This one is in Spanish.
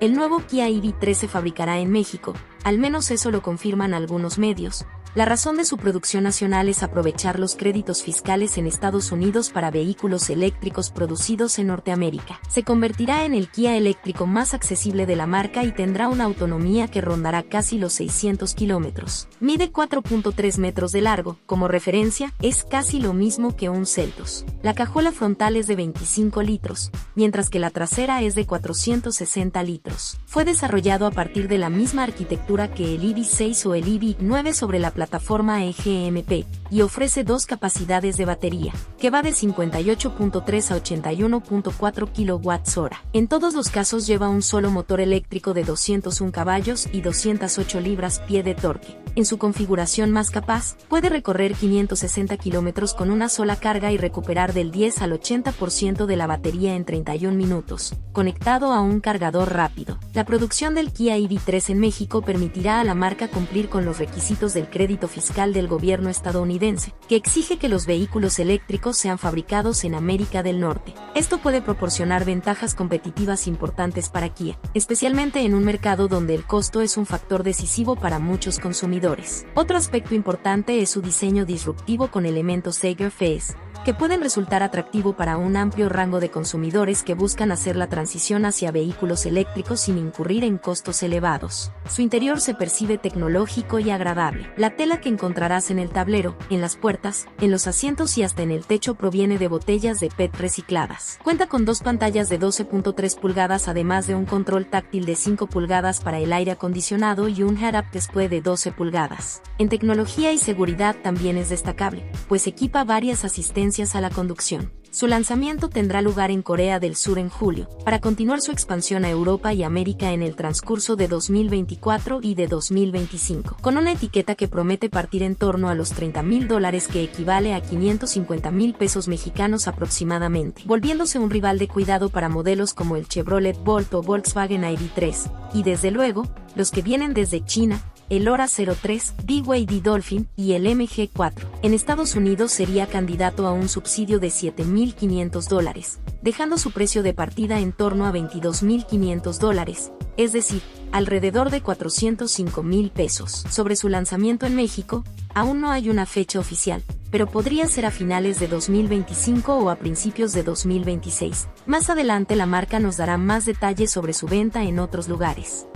El nuevo Kia EV3 se fabricará en México, al menos eso lo confirman algunos medios, la razón de su producción nacional es aprovechar los créditos fiscales en Estados Unidos para vehículos eléctricos producidos en Norteamérica. Se convertirá en el Kia eléctrico más accesible de la marca y tendrá una autonomía que rondará casi los 600 kilómetros. Mide 4.3 metros de largo, como referencia, es casi lo mismo que un Celtos. La cajuela frontal es de 25 litros, mientras que la trasera es de 460 litros. Fue desarrollado a partir de la misma arquitectura que el EV6 o el EV9 sobre la plataforma EGMP, y ofrece dos capacidades de batería, que va de 58.3 a 81.4 kWh. En todos los casos lleva un solo motor eléctrico de 201 caballos y 208 libras-pie de torque. En su configuración más capaz, puede recorrer 560 kilómetros con una sola carga y recuperar del 10 al 80% de la batería en 31 minutos, conectado a un cargador rápido. La producción del Kia EV3 en México permitirá a la marca cumplir con los requisitos del crédito fiscal del gobierno estadounidense, que exige que los vehículos eléctricos sean fabricados en América del Norte. Esto puede proporcionar ventajas competitivas importantes para Kia, especialmente en un mercado donde el costo es un factor decisivo para muchos consumidores. Otro aspecto importante es su diseño disruptivo con elementos Sager Face, que pueden resultar atractivo para un amplio rango de consumidores que buscan hacer la transición hacia vehículos eléctricos sin incurrir en costos elevados. Su interior se percibe tecnológico y agradable. La tela que encontrarás en el tablero, en las puertas, en los asientos y hasta en el techo proviene de botellas de PET recicladas. Cuenta con dos pantallas de 12.3 pulgadas además de un control táctil de 5 pulgadas para el aire acondicionado y un head-up display de 12 pulgadas. En tecnología y seguridad también es destacable, pues equipa varias asistencias a la conducción. Su lanzamiento tendrá lugar en Corea del Sur en julio, para continuar su expansión a Europa y América en el transcurso de 2024 y de 2025, con una etiqueta que promete partir en torno a los 30 mil dólares que equivale a 550 mil pesos mexicanos aproximadamente, volviéndose un rival de cuidado para modelos como el Chevrolet Bolt o Volkswagen ID3, y desde luego, los que vienen desde China, el Ora 03, BYD Dolphin y el MG4. En Estados Unidos sería candidato a un subsidio de 7.500 dólares, dejando su precio de partida en torno a 22.500 dólares, es decir, alrededor de 405 mil pesos. Sobre su lanzamiento en México, aún no hay una fecha oficial, pero podría ser a finales de 2025 o a principios de 2026. Más adelante la marca nos dará más detalles sobre su venta en otros lugares.